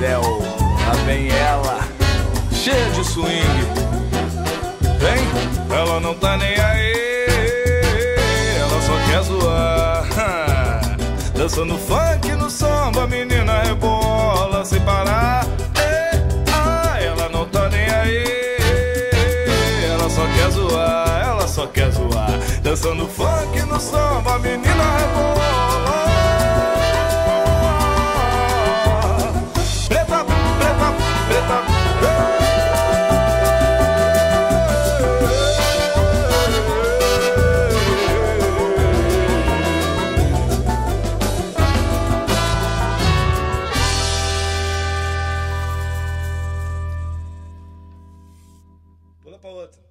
céu. Lá vem ela, cheia de swing. Vem, ela não tá nem aí, ela só quer zoar. Dançando funk no samba, menina rebola sem parar. Ah, ela não tá nem aí, ela só quer zoar, ela só quer zoar. Dançando funk Куда Палата?